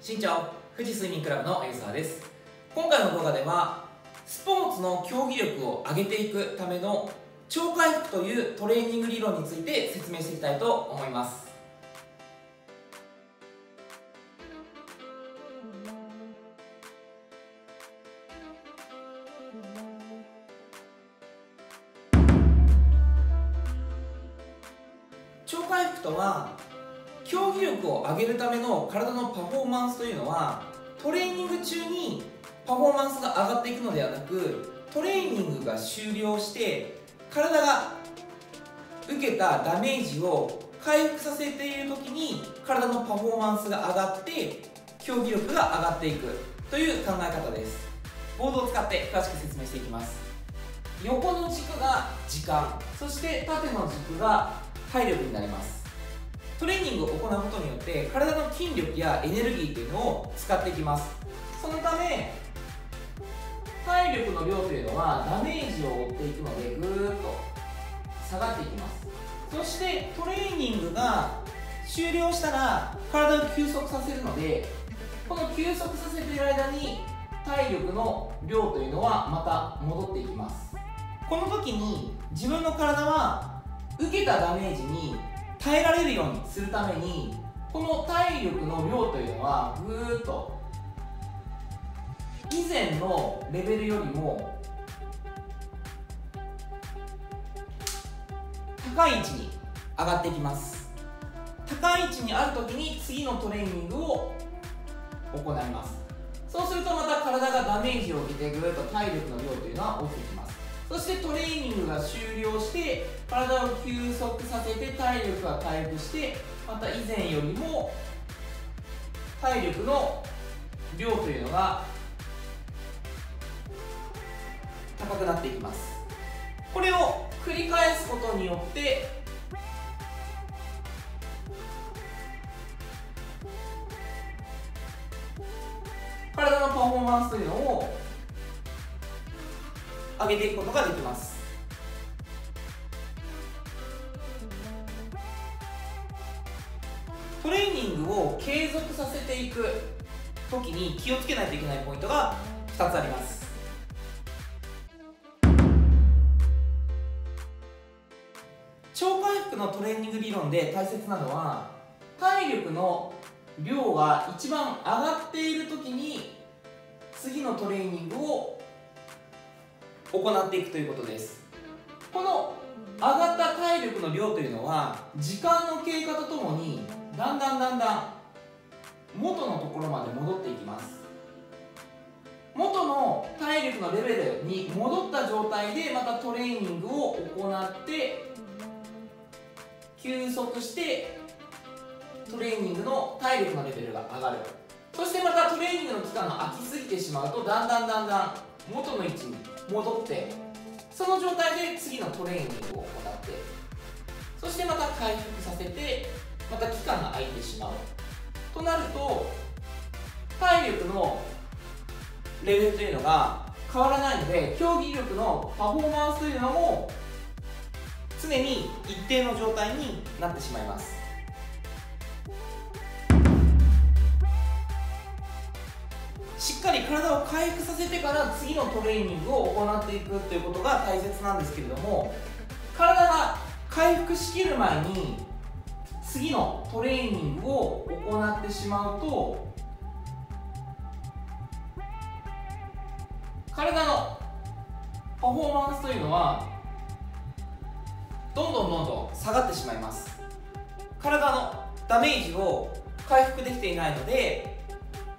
身長富士睡眠クラブのエイサーです。今回の動画ではスポーツの競技力を上げていくための超回復というトレーニング理論について説明していきたいと思います。超回復とは競技力を上げるための体のパフォーマンスというのはトレーニング中にパフォーマンスが上がっていくのではなくトレーニングが終了して体が受けたダメージを回復させている時に体のパフォーマンスが上がって競技力が上がっていくという考え方です。ボードを使って詳しく説明していきます。横の軸が時間そして縦の軸が体力になります。トレーニングを行うことによって体の筋力やエネルギーというのを使っていきます。そのため体力の量というのはダメージを負っていくのでぐーっと下がっていきます。そしてトレーニングが終了したら体を休息させるのでこの休息させている間に体力の量というのはまた戻っていきます。この時に自分の体は受けたダメージに耐えられるようにするためにこの体力の量というのはぐーっと以前のレベルよりも高い位置に上がっていきます。高い位置にある時に次のトレーニングを行います。そうするとまた体がダメージを受けてぐーっと体力の量というのは落ちてきます。そしてトレーニングが終了して体を休息させて体力が回復してまた以前よりも体力の量というのが高くなっていきます。これを繰り返すことによって体のパフォーマンスというのを上げていくことができます。トレーニングを継続させていく時に気をつけないといけないポイントが2つあります。超回復のトレーニング理論で大切なのは体力の量が一番上がっている時に次のトレーニングを行っていくということです。この上がった体力の量というのは時間の経過とともにだんだんだんだん元のところまで戻っていきます。元の体力のレベルに戻った状態でまたトレーニングを行って休息してトレーニングの体力のレベルが上がる。そしてまたトレーニングの期間が空きすぎてしまうとだんだんだんだん元の位置に戻ってその状態で次のトレーニングを行ってそしてまた回復させてまた期間が空いてしまうとなると体力のレベルというのが変わらないので競技力のパフォーマンスというのも常に一定の状態になってしまいます。しっかり体を回復させてから次のトレーニングを行っていくということが大切なんですけれども体が回復しきる前に次のトレーニングを行ってしまうと体のパフォーマンスというのはどんどんどんどん下がってしまいます。体のダメージを回復できていないので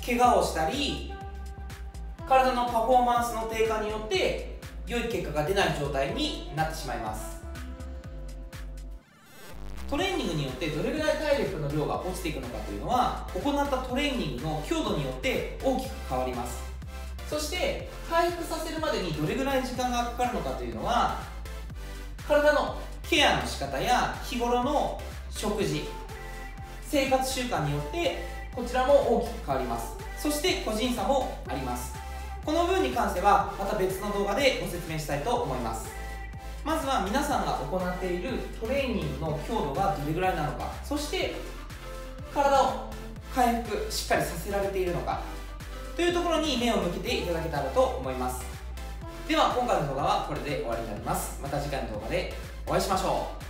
怪我をしたり体のパフォーマンスの低下によって良い結果が出ない状態になってしまいます。トレーニングによってどれぐらい体力の量が落ちていくのかというのは行ったトレーニングの強度によって大きく変わります。そして回復させるまでにどれぐらい時間がかかるのかというのは体のケアの仕方や日頃の食事生活習慣によってこちらも大きく変わります。そして個人差もあります。この部分に関してはまた別の動画でご説明したいと思います。まずは皆さんが行っているトレーニングの強度がどれぐらいなのかそして体を回復しっかりさせられているのかというところに目を向けていただけたらと思います。では今回の動画はこれで終わりになります。また次回の動画でお会いしましょう。